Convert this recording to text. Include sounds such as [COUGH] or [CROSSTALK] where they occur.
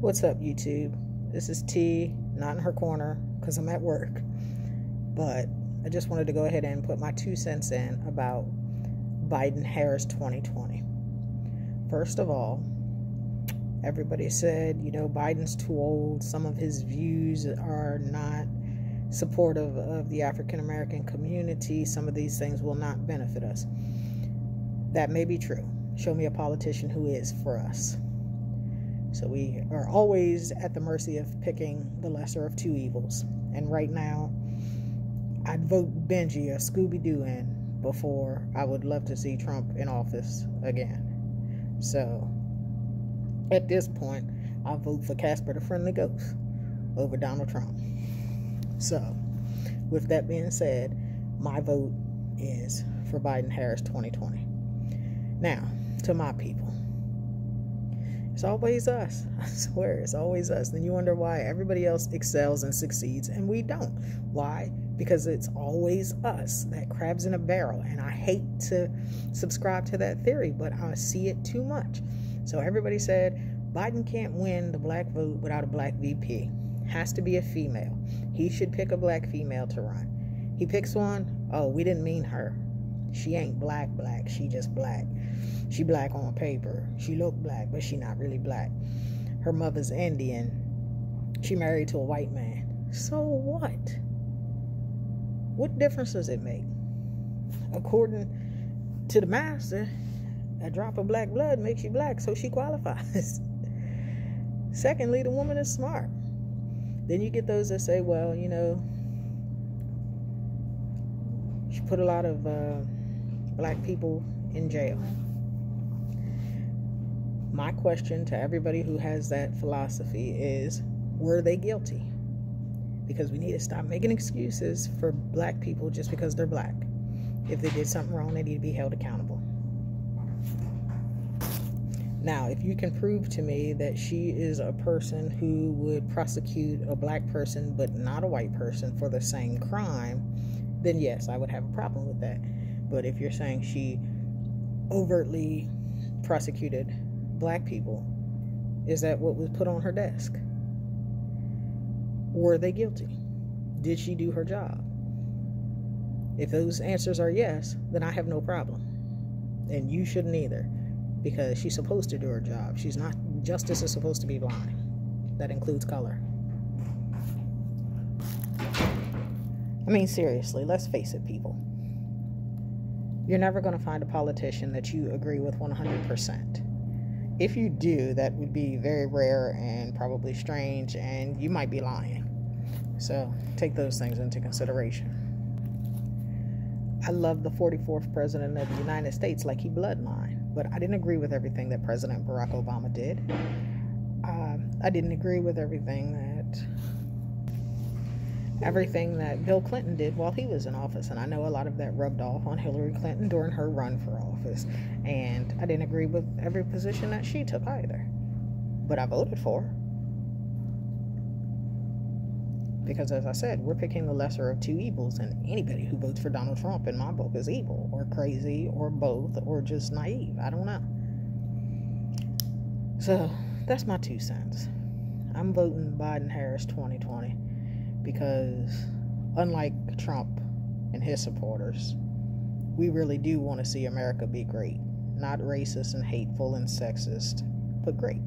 What's up, YouTube? This is T, not in her corner because I'm at work. But I just wanted to go ahead and put my two cents in about Biden Harris 2020. First of all, everybody said, you know, Biden's too old. Some of his views are not supportive of the African American community. Some of these things will not benefit us. That may be true. Show me a politician who is for us. So we are always at the mercy of picking the lesser of two evils. And right now, I'd vote Benji or Scooby Doo in before I would love to see Trump in office again. So at this point, I vote for Casper the Friendly Ghost over Donald Trump. So, with that being said, my vote is for Biden Harris 2020. Now, to my people. It's always us. [LAUGHS] I swear, it's always us. Then you wonder why everybody else excels and succeeds and we don't. Why? Because it's always us, that crabs in a barrel. And I hate to subscribe to that theory, but I see it too much. So everybody said Biden can't win the black vote without a black VP. Has to be a female. He should pick a black female to run. He picks one. Oh, we didn't mean her. She ain't black black. She just black. She black on paper. She look black, but she not really black. Her mother's Indian. She married to a white man. So what? What difference does it make? According to the master, a drop of black blood makes you black, so she qualifies. [LAUGHS] Secondly, the woman is smart. Then you get those that say, well, you know, she put a lot of uh, black people in jail. My question to everybody who has that philosophy is were they guilty? Because we need to stop making excuses for black people just because they're black. If they did something wrong, they need to be held accountable. Now, if you can prove to me that she is a person who would prosecute a black person but not a white person for the same crime, then yes, I would have a problem with that. But if you're saying she overtly prosecuted black people, is that what was put on her desk? Were they guilty? Did she do her job? If those answers are yes, then I have no problem. And you shouldn't either because she's supposed to do her job. She's not, justice is supposed to be blind. That includes color. I mean, seriously, let's face it, people. You're never going to find a politician that you agree with 100%. If you do, that would be very rare and probably strange, and you might be lying. So take those things into consideration. I love the 44th president of the United States like he bloodline but I didn't agree with everything that President Barack Obama did. Um, I didn't agree with everything that everything that Bill Clinton did while he was in office, and I know a lot of that rubbed off on Hillary Clinton during her run for office. And I didn't agree with every position that she took either, but I voted for her. Because as I said, we're picking the lesser of two evils, and anybody who votes for Donald Trump in my book is evil, or crazy, or both, or just naive. I don't know. So that's my two cents. I'm voting Biden Harris 2020 because, unlike Trump and his supporters, we really do want to see America be great. Not racist and hateful and sexist, but great.